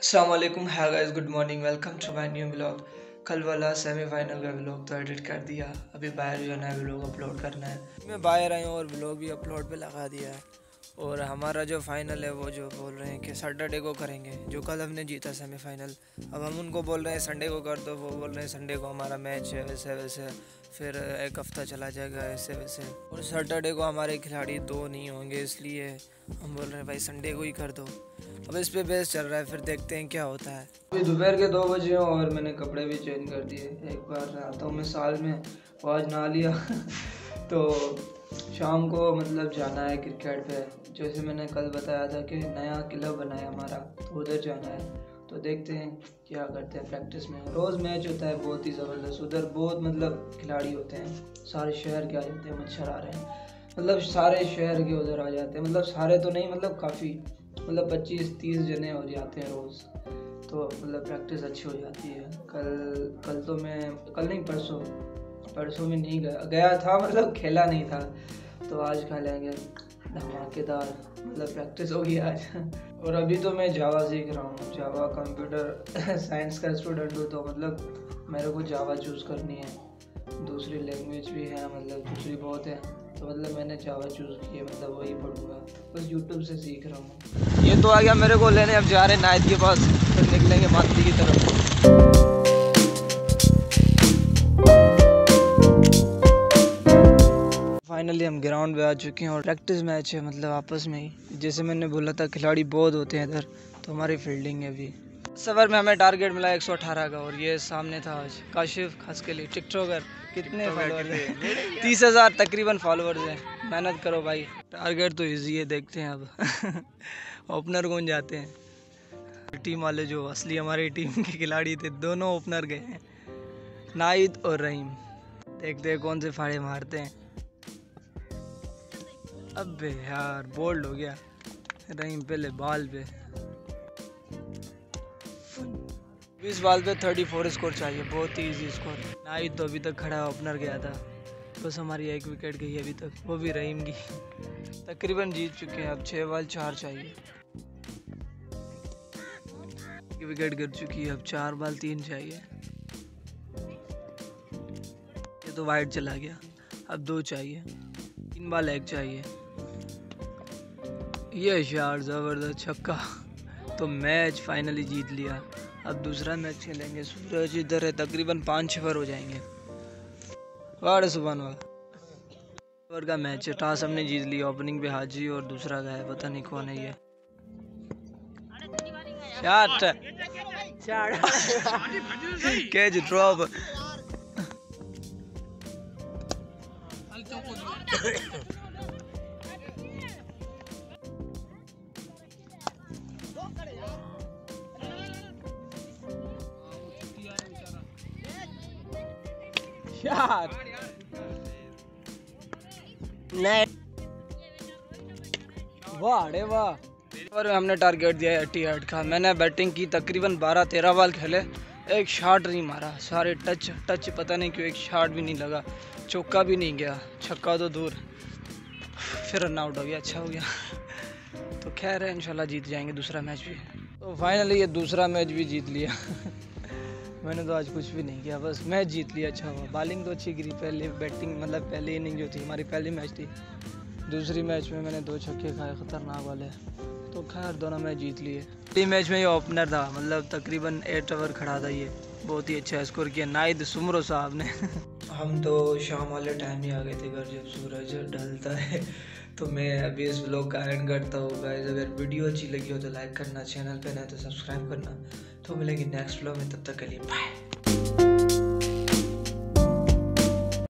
असलम है guys good morning welcome to my new blog कल वाला सेमीफाइनल का ब्लॉग तो एडिट कर दिया। अभी बाहर जो है ब्लॉग अपलोड करना है। मैं बाहर आया हूँ और ब्लॉग भी अपलोड पे लगा दिया है। और हमारा जो फाइनल है, वो जो बोल रहे हैं कि सैटरडे को करेंगे, जो कल हमने जीता सेमीफाइनल अब हम उनको बोल रहे हैं संडे को कर दो। वो बोल रहे हैं संडे को हमारा मैच है, वैसे वैसे। फिर एक हफ़्ता चला जाएगा, ऐसे, वैसे। और सैटरडे को हमारे खिलाड़ी दो नहीं होंगे, इसलिए हम बोल रहे हैं, भाई संडे को ही कर दो। अब इस पर बेस चल रहा है, फिर देखते हैं क्या होता है। अभी दोपहर के दो बजे और मैंने कपड़े भी चेंज कर दिए। एक बार आता हूँ मैं साल में आज नहा लिया तो शाम को मतलब जाना है क्रिकेट पे। जैसे मैंने कल बताया था कि नया क्लब बना है हमारा तो उधर जाना है। तो देखते हैं क्या करते हैं प्रैक्टिस में। रोज़ मैच होता है, बहुत ही ज़बरदस्त। उधर बहुत मतलब खिलाड़ी होते हैं। सारे शहर के आ जाते हैं, मच्छर आ रहे हैं। मतलब सारे शहर के उधर आ जाते हैं। मतलब सारे तो नहीं मतलब काफ़ी मतलब पच्चीस, तीस जने हो जाते हैं रोज़। तो मतलब प्रैक्टिस अच्छी हो जाती है। कल कल तो मैं, कल नहीं, परसों परसों में नहीं गया। गया था मतलब खेला नहीं था। तो आज खेलेंगे धमाकेदार मतलब प्रैक्टिस होगी आज। और अभी तो मैं जावा सीख रहा हूँ। जावा कंप्यूटर साइंस का स्टूडेंट हूँ तो मतलब मेरे को जावा चूज़ करनी है। दूसरी लैंग्वेज भी है मतलब दूसरी बहुत है। तो मतलब मैंने जावा चूज़ किया मतलब वही पढ़ूँगा। बस यूट्यूब से सीख रहा हूँ। ये तो आ गया मेरे को लेने। अब जा रहे हैं नायद के पास। फिर निकलेंगे माती की तरफ़। फाइनली हम ग्राउंड पे आ चुके हैं और प्रैक्टिस मैच है मतलब आपस में ही। जैसे मैंने बोला था खिलाड़ी बहुत होते हैं इधर तो हमारी फील्डिंग है अभी सफ़र में हमें टारगेट मिला 118 का और ये सामने था आज। काशिफ खास के लिए टिकटॉकर। कितने फॉलोअर्स हैं? तीस हज़ार तकरीबन फॉलोअर्स हैं। मेहनत करो भाई। टारगेट तो ईजी है देखते हैं अब। ओपनर कौन जाते हैं? टीम वाले जो असली हमारी टीम के खिलाड़ी थे दोनों ओपनर गए हैं। नाइद और रहीम। देखते हैं कौन से फाड़े मारते हैं। अबे यार बोल्ड हो गया। रहीम पहले बाल पे। बीस बाल पे थर्टी फोर स्कोर चाहिए, बहुत ही इजी स्कोर नाइट तो अभी तक खड़ा ओपनर गया था। बस हमारी एक विकेट गई अभी तक, वो भी रहीम की। तकरीबन जीत चुके हैं, अब छः बाल चार चाहिए। विकेट गिर चुकी है, अब चार बाल तीन चाहिए। ये तो वाइड चला गया, अब दो चाहिए। तीन बाल एक चाहिए। ये यार ज़बरदस्त छक्का। तो मैच फाइनली जीत लिया। अब दूसरा मैच खेलेंगे। सूरज इधर है तकरीबन पाँच छः ओवर हो जाएँगे। वाड़े सुबह ओवर का मैच है। टॉस हमने जीत लिया ओपनिंग पे हाजी और दूसरा का है। पता नहीं कौन है ये। कैच ड्रॉप यार वाह अरे वाह। और हमने टारगेट दिया एट्टी एट का। मैंने बैटिंग की तकरीबन बारह तेरह बॉल खेले। एक शॉट नहीं मारा। सारे टच टच पता नहीं क्यों एक शॉट भी नहीं लगा। चौका भी नहीं गया। छक्का तो दूर। फिर रन आउट हो गया। अच्छा हो गया। तो खैर है इंशाल्लाह जीत जाएँगे। दूसरा मैच भी। तो फाइनली ये दूसरा मैच भी जीत लिया। मैंने तो आज कुछ भी नहीं किया, बस मैच जीत लिया अच्छा हुआ। बॉलिंग तो अच्छी गिरी पहले बैटिंग मतलब पहली इनिंग जो थी, हमारी पहली मैच थी। दूसरी मैच में मैंने दो छक्के खाए, ख़तरनाक वाले। तो खैर, दोनों मैच जीत लिए। पहली मैच में ये ओपनर था मतलब तकरीबन एट ओवर खड़ा था ये। बहुत ही अच्छा स्कोर किया नाइद सुमरो साहब ने। हम तो शाम वाले टाइम ही आ गए थे घर जब सूरज ढलता है। तो मैं अभी इस ब्लॉग का एंड करता हूँ गाइज़ अगर वीडियो अच्छी लगी हो तो लाइक करना चैनल पर नहीं तो सब्सक्राइब करना. तो मिलेंगे नेक्स्ट ब्लॉग में, तब तक के लिए बाय